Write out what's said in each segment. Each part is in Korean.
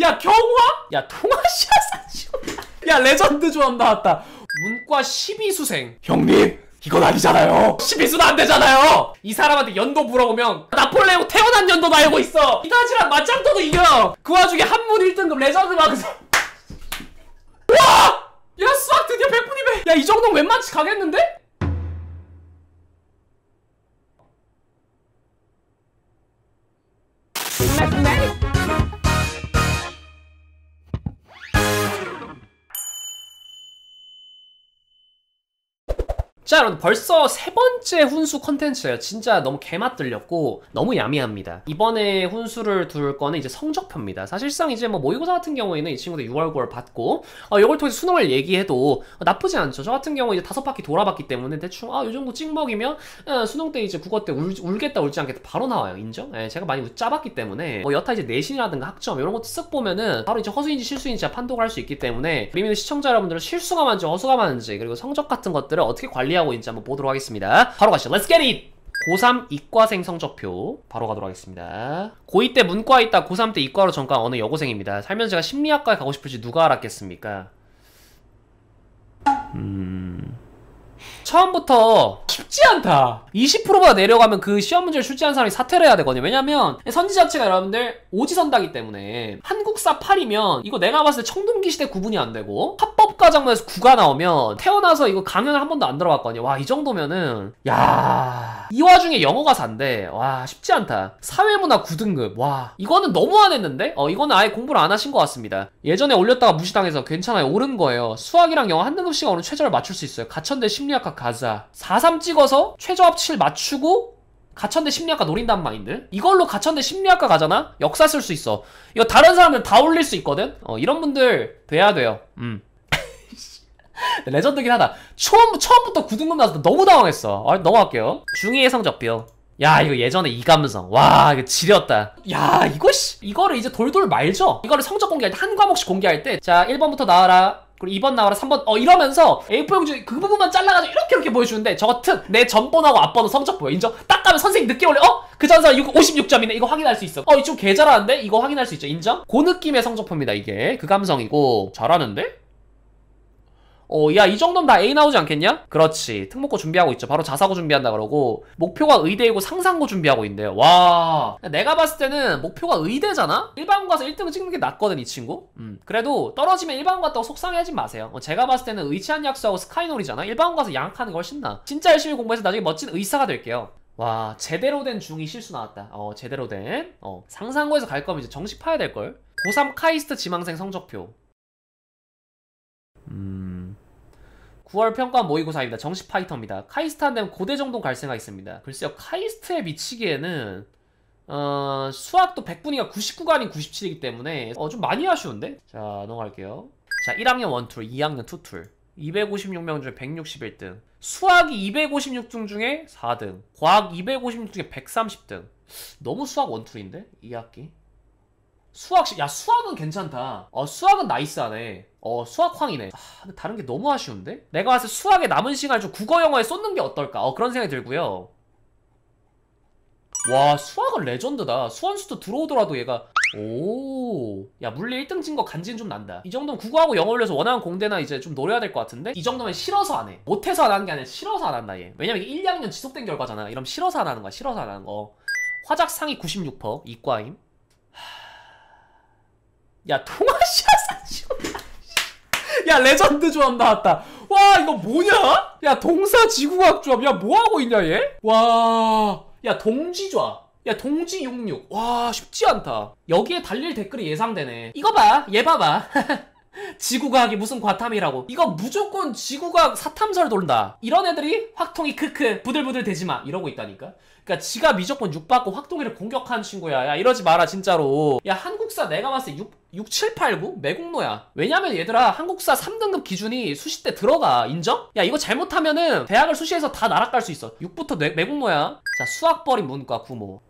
야 경화? 야 동아시아 사시오 야 레전드 조합 나왔다. 문과 12수생. 형님 이건 아니잖아요. 12수는 안 되잖아요. 이 사람한테 연도 물어보면 나폴레옹 태어난 연도도 알고 있어. 이다지랑 맞짱떠도 이겨. 그 와중에 한문 1등급 레전드 마크서. 와! 야 수학 드디어 100분이면 야이 정도면 웬만치 가겠는데? 자 여러분 벌써 세 번째 훈수 컨텐츠예요. 진짜 너무 개맛 들렸고 너무 야미합니다. 이번에 훈수를 둘 거는 이제 성적표입니다. 사실상 이제 뭐 모의고사 같은 경우에는 이 친구들 6월 9월 받고 어, 이걸 통해서 수능을 얘기해도 어, 나쁘지 않죠. 저 같은 경우 이제 다섯 바퀴 돌아봤기 때문에 대충 아이 정도 찍먹이면 어, 수능 때 이제 국어 때 울, 울겠다 울지 않겠다 바로 나와요. 인정? 예, 제가 많이 짜봤기 때문에 뭐 여타 이제 내신이라든가 학점 이런 것도 쓱 보면은 바로 이제 허수인지 실수인지 판독을 할 수 있기 때문에 우리 시청자 여러분들은 실수가 많은지 허수가 많은지 그리고 성적 같은 것들을 어떻게 관리하고 하고 있는지 한번 보도록 하겠습니다. 바로 가시죠. Let's get it! 고3 이과생 성적표 바로 가도록 하겠습니다. 고2 때 문과 있다 고3 때 이과로 전과 어느 여고생입니다. 살면서 제가 심리학과에 가고 싶을지 누가 알았겠습니까? 음... 처음부터 쉽지 않다. 20%가 내려가면 그 시험 문제를 출제한 사람이 사퇴를 해야 되거든요. 왜냐면 선지 자체가 여러분들 오지선다기 때문에 한국사 8이면 이거 내가 봤을 때 청동기 시대 구분이 안 되고 합법과정문에서 9가 나오면 태어나서 이거 강연을 한 번도 안 들어봤거든요. 와 이 정도면은 야 이 와중에 영어가 산데 와 쉽지 않다. 사회문화 9등급. 와 이거는 너무 안 했는데? 어 이거는 아예 공부를 안 하신 것 같습니다. 예전에 올렸다가 무시당해서 괜찮아요. 오른 거예요. 수학이랑 영어 한 등급씩 오늘 최저를 맞출 수 있어요. 가천대 심리학과 가자. 4-3 찍어서 최저 합치를 맞추고 가천대 심리학과 노린단 마인드 이걸로 가천대 심리학과 가잖아? 역사 쓸 수 있어. 이거 다른 사람들 다 올릴 수 있거든? 어 이런 분들 돼야 돼요. 음. 레전드긴 하다. 처음, 처음부터 9등급 나서 너무 당황했어. 아, 넘어갈게요. 중2의 성적표. 야 이거 예전에 이감성. 와 이거 지렸다. 야 이거 씨. 이거를 이제 돌돌 말죠? 이거를 성적 공개할 때 한 과목씩 공개할 때. 자 1번부터 나와라 그리고 2번 나와라 3번 어 이러면서 A4 용 지 그 부분만 잘라가지고 이렇게 이렇게 보여주는데 저거 특내 전번하고 앞번호 성적 보여 인정? 딱 가면 선생님 늦게 올려 어? 그 전사 56점이네 이거 확인할 수 있어 어 이쪽 개 잘하는데? 이거 확인할 수 있죠 인정? 그 느낌의 성적표입니다 이게 그 감성이고 잘하는데? 어, 야, 이 정도면 다 A 나오지 않겠냐? 그렇지. 특목고 준비하고 있죠. 바로 자사고 준비한다 그러고, 목표가 의대이고 상상고 준비하고 있는데요. 와. 내가 봤을 때는 목표가 의대잖아? 일반고 가서 1등을 찍는 게 낫거든, 이 친구? 음. 그래도 떨어지면 일반고 갔다고 속상해하지 마세요. 어, 제가 봤을 때는 의치한 약수하고 스카이놀이잖아? 일반고 가서 양악하는 게 훨씬 나. 진짜 열심히 공부해서 나중에 멋진 의사가 될게요. 와, 제대로 된 중2 실수 나왔다. 어, 제대로 된. 어, 상상고에서 갈 거면 이제 정식 파야 될걸? 고3 카이스트 지망생 성적표. 음. 9월 평가 모의고사입니다. 정시 파이터입니다. 카이스트 한 되면 고대 정도 갈 생각 있습니다. 글쎄요, 카이스트에 미치기에는 어, 수학도 100분위가 99가 아 97이기 때문에 어, 좀 많이 아쉬운데? 자, 넘어갈게요. 자, 1학년 one tool, 2학년 two tool. 256명 중에 161등. 수학이 256등 중에 4등. 과학 256등 중에 130등. 너무 수학 원툴인데? 2학기. 수학, 야, 수학은 괜찮다. 어, 수학은 나이스하네. 어, 수학황이네. 아, 다른 게 너무 아쉬운데? 내가 때 수학에 남은 시간을 좀 국어 영어에 쏟는 게 어떨까? 어, 그런 생각이 들고요. 와, 수학은 레전드다. 수원수도 들어오더라도 얘가 오, 야 물리 1등 진 거 간지는 좀 난다. 이 정도면 국어하고 영어 올려서 원하는 공대나 이제 좀 노려야 될 것 같은데 이 정도면 싫어서 안 해. 못해서 안 하는 게 아니라 싫어서 안 한다 얘. 왜냐면 이게 1, 2학년 지속된 결과잖아. 이러면 싫어서 안 하는 거야. 싫어서 안 하는 거. 화작 상위 96% 이과임. 야 통화시아 사시오. 야 레전드 조합 나왔다. 와 이거 뭐냐? 야 동사 지구과학 조합. 야 뭐하고 있냐 얘? 와야 동지 조합. 야 동지 66와 쉽지 않다. 여기에 달릴 댓글이 예상되네. 이거 봐얘 봐봐 지구과학이 무슨 과탐이라고. 이거 무조건 지구과학 사탐설 돌다. 이런 애들이 확통이 크크 부들부들 대지마. 이러고 있다니까. 그니까 지가 무조건 6 받고 확통이를 공격한 친구야. 야 이러지 마라 진짜로. 야 한국사 내가 봤을 때 6, 6 7, 8, 9? 매국노야. 왜냐면 얘들아 한국사 3등급 기준이 수시 때 들어가. 인정? 야 이거 잘못하면은 대학을 수시에서 다 날아갈 수 있어. 6부터 매, 매국노야. 자 수학 버린 문과 구모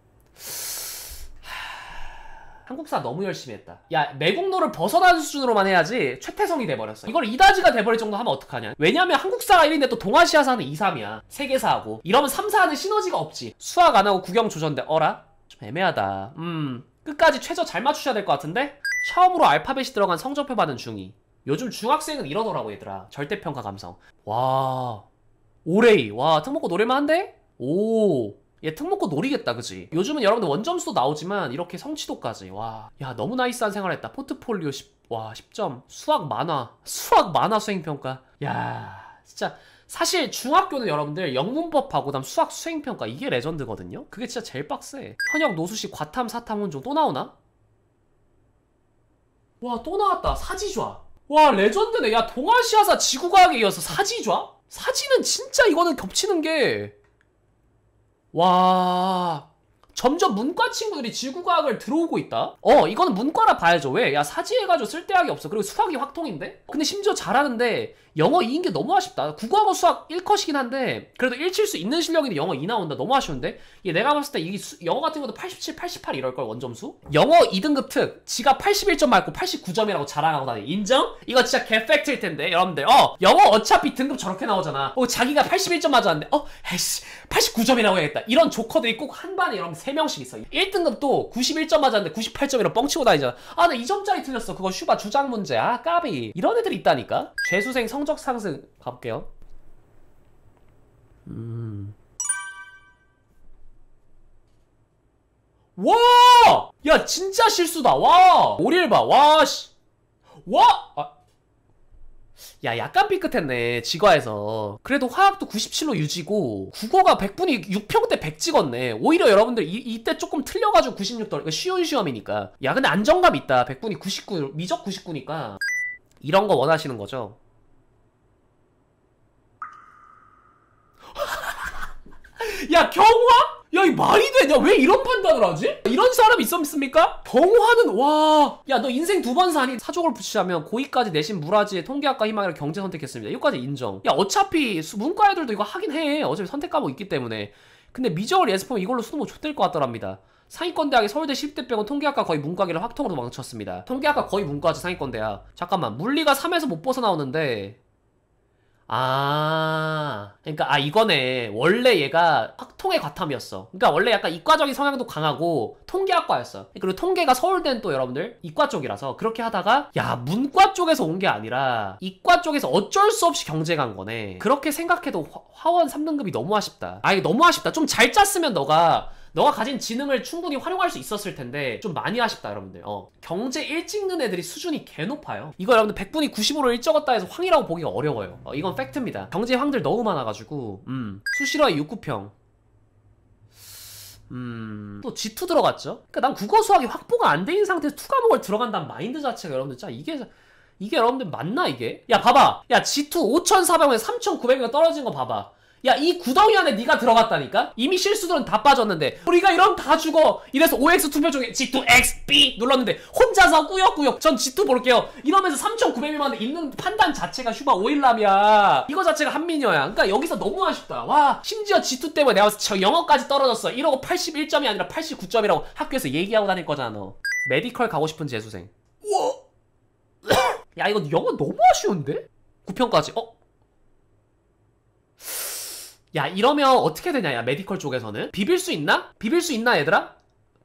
한국사 너무 열심히 했다. 야, 매국노를 벗어나는 수준으로만 해야지 최태성이 돼버렸어. 이걸 이다지가 돼버릴 정도 하면 어떡하냐. 왜냐면 한국사가 1인데 또 동아시아사는 2, 3이야. 세계사하고. 이러면 3, 4는 시너지가 없지. 수학 안 하고 구경 조전데 어라? 좀 애매하다. 음. 끝까지 최저 잘 맞추셔야 될 것 같은데? 처음으로 알파벳이 들어간 성적표 받은 중2 요즘 중학생은 이러더라고 얘들아 절대평가 감성 와 all A 와 특목고 노릴만한데? 오. 얘 특목고 노리겠다 그지? 요즘은 여러분들 원점수도 나오지만 이렇게 성취도까지. 와. 야 너무 나이스한 생활했다. 포트폴리오 10, 와 10점. 수학 만화. 수학 만화 수행평가. 야 진짜. 사실 중학교는 여러분들 영문법하고 그다음 수학 수행평가 이게 레전드거든요? 그게 진짜 제일 빡세. 현역 no수시 과탐 사탐 혼종 또 나오나? 와 또 나왔다. 사지좌. 와 레전드네. 야 동아시아사 지구과학에 이어서 사지좌? 사지는 진짜 이거는 겹치는 게 와. 점점 문과 친구들이 지구과학을 들어오고 있다? 어, 이거는 문과라 봐야죠. 왜? 야, 사지해가지고 쓸데하기 없어. 그리고 수학이 확통인데? 근데 심지어 잘하는데, 영어 2인 게 너무 아쉽다. 국어하고 수학 1컷이긴 한데, 그래도 1칠 수 있는 실력인데 영어 2 나온다. 너무 아쉬운데? 이게 내가 봤을 때, 이 영어 같은 것도 87, 88 이럴걸, 원점수? 영어 2등급 특, 지가 81점 맞고 89점이라고 자랑하고 다니. 인정? 이거 진짜 개팩트일 텐데, 여러분들. 어, 영어 어차피 등급 저렇게 나오잖아. 어, 자기가 81점 맞았는데, 어, 에씨, 89점이라고 해야겠다. 이런 조커들이 꼭 한 반에 여러분 3명씩 있어. 1등급도 91점 맞았는데 98점이라 뻥치고 다니잖아. 아, 나 2점짜리 틀렸어. 그거 슈바 주장 문제. 아, 까비. 이런 애들이 있다니까? 재수생 성적 상승 가볼게요. 음. 와! 야, 진짜 실수다. 와! 오리를 봐. 와, 씨. 와! 아. 야, 약간 삐끗했네. 지과에서. 그래도 화학도 97로 유지고, 국어가 100분이 6평대 100 찍었네. 오히려 여러분들 이, 이때 조금 틀려가지고 96 떨, 쉬운 시험이니까. 야, 근데 안정감 있다. 100분이 99, 미적 99니까. 이런 거 원하시는 거죠? 야, 경화? 야, 이 말이 되냐? 왜 이런 판단을 하지? 이런 사람 있었습니까? 경화는, 와. 야, 너 인생 두 번 사니? 사족을 붙이자면 고2까지 내신 물화지에 통계학과 희망이랑 경제 선택했습니다. 이거까지 인정. 야, 어차피 수- 문과 애들도 이거 하긴 해. 어차피 선택 과목 있기 때문에. 근데 미적을 예습하면 이걸로 수능 못 좆될 것 같더랍니다. 상위권 대학이 서울대 10대 빼고 통계학과 거의 문과기를 확통으로 망쳤습니다. 통계학과 거의 문과지 상위권 대학. 잠깐만, 물리가 3에서 못 벗어나오는데 아, 그러니까 아 이거네. 원래 얘가 확통의 과탐이었어. 그러니까 원래 약간 이과적인 성향도 강하고 통계학과였어. 그리고 통계가 서울대는 또 여러분들 이과 쪽이라서 그렇게 하다가 야 문과 쪽에서 온 게 아니라 이과 쪽에서 어쩔 수 없이 경쟁한 거네. 그렇게 생각해도 화, 화원 3등급이 너무 아쉽다. 아 이거 너무 아쉽다. 좀 잘 짰으면 너가 너가 가진 지능을 충분히 활용할 수 있었을 텐데 좀 많이 아쉽다 여러분들. 어. 경제 일 찍는 애들이 수준이 개 높아요. 이거 여러분들 100분이 95로 일 적었다 해서 황이라고 보기가 어려워요. 어, 이건 팩트입니다. 경제 황들 너무 많아가지고 음. 수시로의 6구평. 음, 또 G2 들어갔죠? 그니까 난 국어 수학이 확보가 안돼 있는 상태에서 투 과목을 들어간다는 마인드 자체가 여러분들 진짜 이게 이게 여러분들 맞나 이게? 야 봐봐. 야 G2 5,400원에 3,900원 떨어진 거 봐봐 야 이 구덩이 안에 네가 들어갔다니까? 이미 실수들은 다 빠졌는데. 우리가 이러면 다 죽어. 이래서 OX 투표 중에 G2X B 눌렀는데 혼자서 꾸역꾸역. 전 G2 볼게요. 이러면서 3,900원에 있는 판단 자체가 슈바 오일남이야. 이거 자체가 한미녀야. 그러니까 여기서 너무 아쉽다. 와 심지어 G2 때문에 내가 저 영어까지 떨어졌어. 이러고 81점이 아니라 89점이라고 학교에서 얘기하고 다닐 거잖아 너. medical 가고 싶은 재수생. 우와. 야 이거 영어 너무 아쉬운데? 9편까지. 어? 야 이러면 어떻게 되냐 야 medical 쪽에서는? 비빌 수 있나? 비빌 수 있나 얘들아?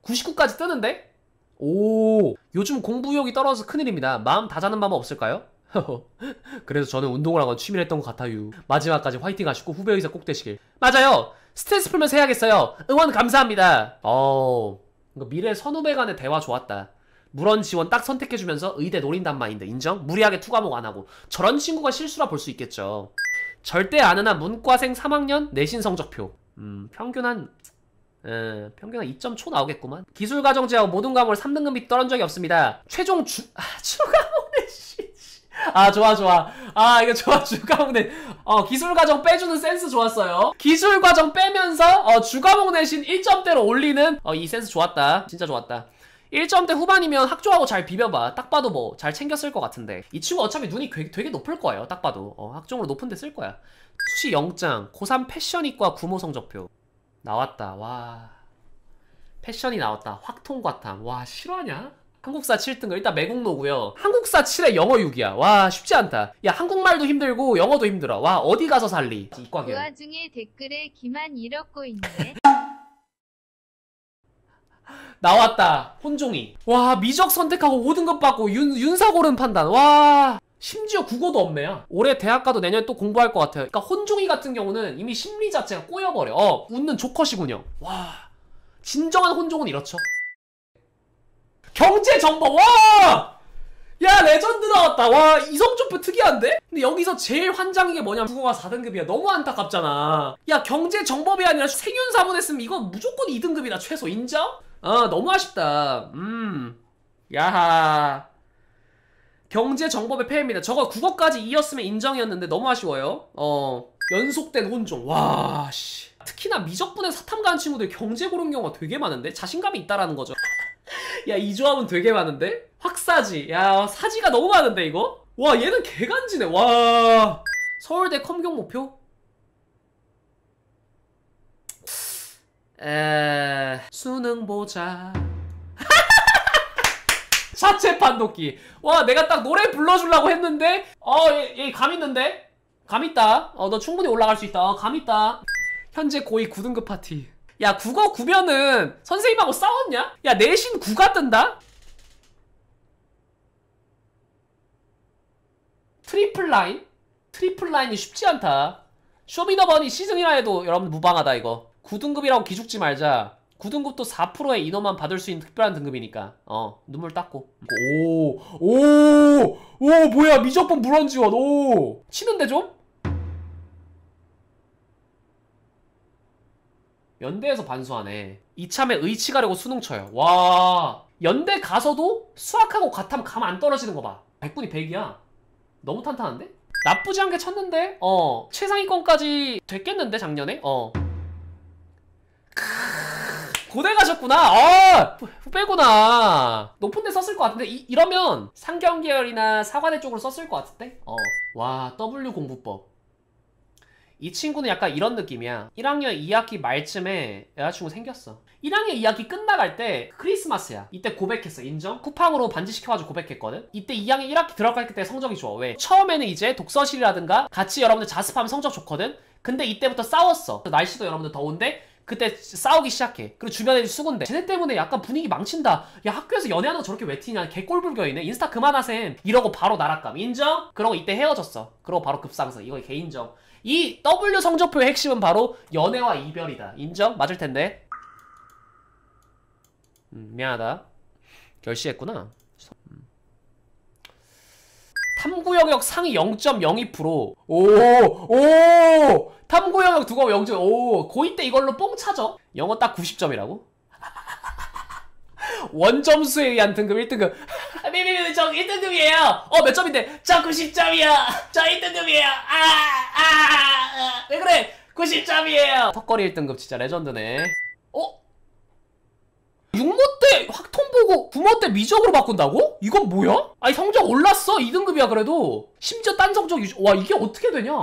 99까지 뜨는데? 오 요즘 공부욕이 떨어져서 큰일입니다. 마음 다잡는 방법 없을까요? 그래서 저는 운동을 하건 취미를 했던 것 같아요. 마지막까지 화이팅 하시고 후배 의사 꼭 되시길. 맞아요. 스트레스 풀면서 해야겠어요. 응원 감사합니다. 어 미래 선후배 간의 대화 좋았다. 물원 지원 딱 선택해주면서 의대 노린단 마인드. 인정? 무리하게 투과목 안 하고. 저런 친구가 실수라 볼 수 있겠죠 절대 안 하나 문과생 3학년 내신 성적표. 음, 평균 한, 에, 평균 한 2점 초 나오겠구만. 기술과정 제하고 모든 과목을 3등급이 떨어진 적이 없습니다. 최종 주, 아, 주과목 내신. 아, 좋아, 좋아. 아, 이거 좋아. 주과목 내, 어, 기술과정 빼주는 센스 좋았어요. 기술과정 빼면서, 어, 주과목 내신 1점대로 올리는, 어, 이 센스 좋았다. 진짜 좋았다. 1점대 후반이면 학조하고 잘 비벼봐. 딱 봐도 뭐 잘 챙겼을 것 같은데. 이 친구 어차피 눈이 되게, 되게 높을 거예요. 딱 봐도. 어, 학종으로 높은 데 쓸 거야. 수시 0장, 고3 패션이과 구모 성적표. 나왔다. 와. 패션이 나왔다. 확통과탐. 와, 실화냐? 한국사 7등급. 일단 매국노고요. 한국사 7에 영어 6이야. 와, 쉽지 않다. 야, 한국말도 힘들고 영어도 힘들어. 와, 어디 가서 살리? 그 이과계. 와중에 댓글에 기만 이렇고 있네. 나왔다. 혼종이. 와 미적 선택하고 5등급 받고 윤, 윤사 고른 판단. 와 심지어 국어도 없네요. 올해 대학 가도 내년에 또 공부할 것 같아요. 그러니까 혼종이 같은 경우는 이미 심리 자체가 꼬여버려. 어 웃는 조커시군요. 와 진정한 혼종은 이렇죠. 경제 정법. 와! 야 레전드 나왔다. 와 이 성적표 특이한데? 근데 여기서 제일 환장인 게 뭐냐면 국어가 4등급이야. 너무 안타깝잖아. 야 경제 정법이 아니라 생윤 사문 했으면 이건 무조건 2등급이다. 최소. 인정? 아 너무 아쉽다. 음. 야하. 경제정법의 폐해입니다. 저거 국어까지 이었으면 인정이었는데 너무 아쉬워요. 어 연속된 혼종. 와 씨. 특히나 미적분에 사탐 가는 친구들 경제 고른 경우가 되게 많은데? 자신감이 있다라는 거죠. 야 이 조합은 되게 많은데? 확사지. 야 사지가 너무 많은데 이거? 와 얘는 개간지네. 와. 서울대 컴경 목표? 에... 수능 보자. 자체 판독기. 와 내가 딱 노래 불러주려고 했는데? 어 얘 감 있는데? 감 있다. 어 너 충분히 올라갈 수 있다. 어, 감 있다. 현재 고2 9등급 파티. 야 국어 9면은 선생님하고 싸웠냐? 야 내신 9가 뜬다? triple nine? triple nine이 쉽지 않다. 쇼미더머니 시즌이라 해도 여러분 무방하다 이거 9등급이라고 기죽지 말자. 9등급도 4%의 인원만 받을 수 있는 특별한 등급이니까. 어 눈물 닦고. 오오오 오, 뭐야. 미적분 물원 지원 오. 치는데 좀? 연대에서 반수하네. 이참에 의치 가려고 수능 쳐요. 와. 연대 가서도 수학하고 과탐 감안 떨어지는 거봐. 100분이 100이야. 너무 탄탄한데? 나쁘지 않게 쳤는데? 어 최상위권까지 됐겠는데 작년에? 어 고대 가셨구나. 아 후배구나. 높은 데 썼을 것 같은데 이, 이러면 상경 계열이나 사관대 쪽으로 썼을 것 같은데? 어 와 W 공부법. 이 친구는 약간 이런 느낌이야. 1학년 2학기 말쯤에 여자친구 생겼어. 1학년 2학기 끝나갈 때 크리스마스야. 이때 고백했어 인정? 쿠팡으로 반지 시켜가지고 고백했거든? 이때 2학년 1학기 들어갈 때 성적이 좋아. 왜? 처음에는 이제 독서실이라든가 같이 여러분들 자습하면 성적 좋거든? 근데 이때부터 싸웠어. 날씨도 여러분들 더운데 그때 싸우기 시작해 그리고 주변에 수군데 쟤네 때문에 약간 분위기 망친다 야 학교에서 연애하는 거 저렇게 왜 튀냐 개꼴불교이네 인스타 그만하셈 이러고 바로 나락감 인정? 그러고 이때 헤어졌어 그러고 바로 급상승 이거 개인정 이 W 성적표의 핵심은 바로 연애와 이별이다. 인정? 맞을 텐데. 음, 미안하다. 결시했구나. 음. 탐구 영역 상위 0.02% 오! 오! 탐구 영역 두고 0. 오! 고2 때 이걸로 뽕 차죠? 영어 딱 90점이라고? 원점수에 의한 등급 1등급 미미미 저 1등급이에요 어 몇 점인데 저 90점이요 저 1등급이에요 아아왜 아, 아, 그래 90점이에요 턱걸이 1등급 진짜 레전드네 어? 6모 때 확통 보고 9모 때 미적으로 바꾼다고? 이건 뭐야? 아니 성적 올랐어 2등급이야 그래도 심지어 딴 성적 유지 와 이게 어떻게 되냐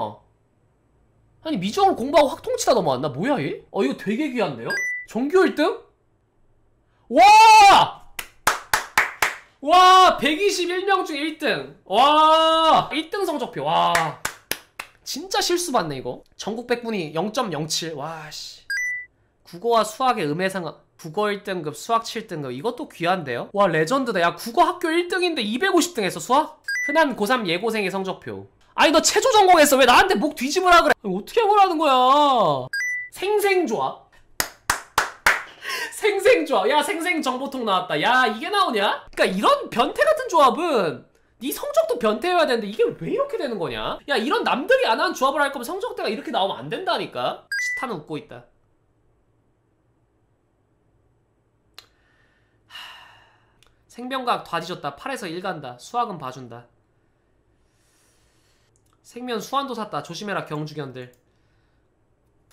아니 미적으로 공부하고 확통치다 넘어왔나 뭐야 얘? 어 이거 되게 귀한데요? 전교 1등? 와! 와 121명 중 1등 와 1등 성적표 와 진짜 실수 받네 이거 전국 백분이 0.07 와씨 국어와 수학의 음해상 국어 1등급 수학 7등급. 이것도 귀한데요? 와 레전드다. 야 국어 학교 1등인데 250등 했어 수학? 흔한 고3 예고생의 성적표. 아니 너 체조 전공했어. 왜 나한테 목 뒤집으라 그래? 어떻게 해보라는 거야? 생생조합? 생생조합. 야 생생정보통 나왔다. 야 이게 나오냐? 그니까 이런 변태 같은 조합은 네 성적도 변태여야 되는데 이게 왜 이렇게 되는 거냐? 야 이런 남들이 안 하는 조합을 할 거면 성적대가 이렇게 나오면 안 된다니까? 치타는 웃고 있다 생명과학 다 뒤졌다. 8에서 1 간다. 수학은 봐준다. 생면 수완도 샀다. 조심해라 경주견들.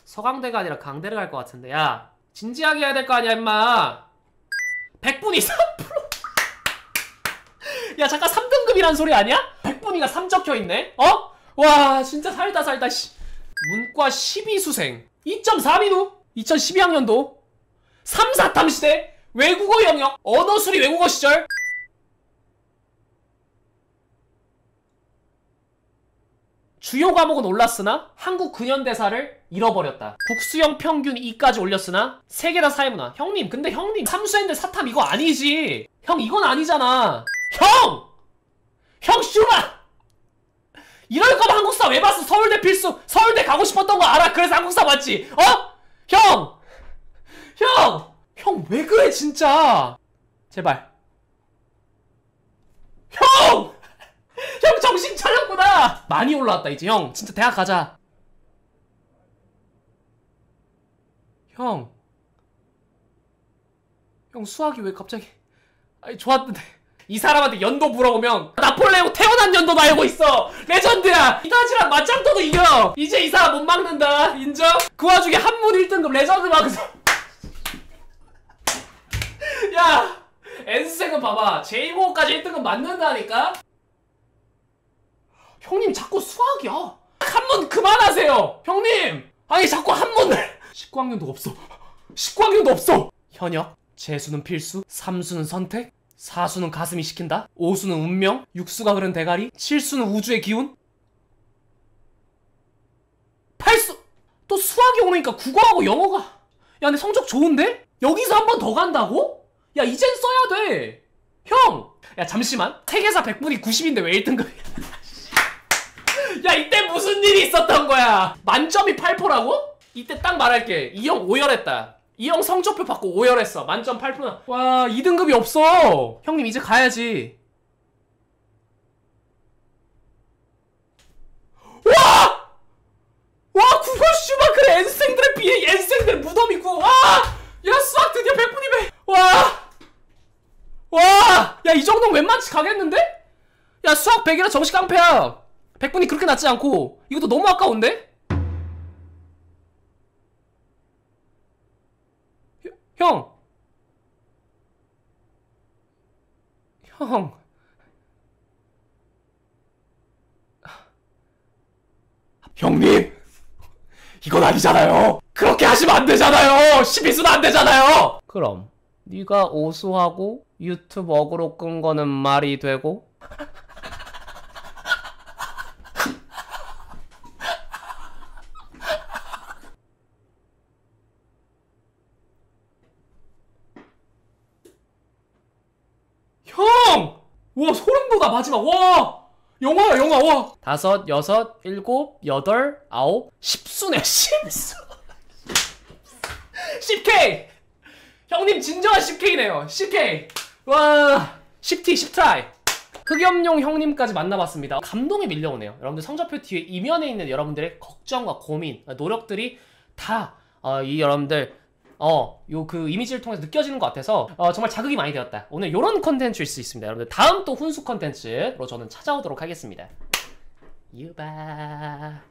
서강대가 아니라 강대를 갈 것 같은데. 야 진지하게 해야 될 거 아니야 임마. 100분이 3%? 야 잠깐 3등급이란 소리 아니야? 100분이가 3 적혀있네? 어? 와 진짜 살다 살다 씨. 문과 12수생. 2.4민우 2012학년도? 3, 4탐 시대 외국어 영역 언어 수리 외국어 시절 주요 과목은 올랐으나 한국 근현대사를 잃어버렸다. 국수형 평균 2까지 올렸으나 세계나 사회문화. 형님, 근데 형님 삼수했는데 사탐 이거 아니지. 형 이건 아니잖아. 형! 형 슈마! 이럴 거면 한국사 왜 봤어? 서울대 필수. 서울대 가고 싶었던 거 알아. 그래서 한국사 봤지. 어? 형! 형! 형 왜 그래 진짜. 제발. 형! 형 정신 차렸구나. 많이 올라왔다 이제 형. 진짜 대학 가자. 형. 형 수학이 왜 갑자기 아니 좋았는데 이 사람한테 연도 물어보면 나폴레옹 태어난 연도도 알고 있어 레전드야 이다지랑 맞짱 떠도 이겨 이제 이 사람 못 막는다 인정? 그 와중에 한문 1등급 레전드 막서 야 N생은 봐봐. 제2공까지 1등급 맞는다니까? 형님 자꾸 수학이야. 한문 그만하세요 형님. 아니 자꾸 한문을 19학년도 없어. 19학년도 없어. 현역 재수는 필수 삼수는 선택 사수는 가슴이 시킨다. 오수는 운명 육수가 흐른 대가리 칠수는 우주의 기운. 또 수학이 오니까 국어하고 영어가. 야 근데 성적 좋은데? 여기서 한 번 더 간다고? 야 이젠 써야 돼 형! 야 잠시만 세계사 100분이 90인데 왜 1등급이야 야 이때 무슨 일이 있었던 거야 만점이 8%라고? 이때 딱 말할게 이 형 오열했다 이 형 성적표 받고 오열했어 만점 8%나 와 2등급이 없어 형님 이제 가야지 와! 와 국어 슈마크의 N생들에 비해 N생들 무덤이 구워 와! 야 수학 드디어 100분이네 와! 와! 웬만치 가겠는데? 야 수학 100이라 정시 깡패야 100분이 그렇게 낮지 않고 이것도 너무 아까운데? 형! 형! 형님! 이건 아니잖아요! 그렇게 하시면 안 되잖아요! 12수는 안 되잖아요! 그럼 네가 오수하고 유튜브 어그로 끈 거는 말이 되고? 형! 와 소름 돋아 마지막. 와! 영화야 영화 와! 다섯 여섯 일곱 여덟 아홉 십수네 십수. 10K 형님 진정한 10K네요 10K 와 10T 10 try 흑염룡 형님까지 만나봤습니다 감동이 밀려오네요 여러분들 성적표 뒤에 이면에 있는 여러분들의 걱정과 고민 노력들이 다 어, 이 여러분들 어, 요 그 이미지를 통해서 느껴지는 것 같아서 어, 정말 자극이 많이 되었다. 오늘 요런 컨텐츠일 수 있습니다. 여러분들 다음 또 훈수 컨텐츠로 저는 찾아오도록 하겠습니다. 유바.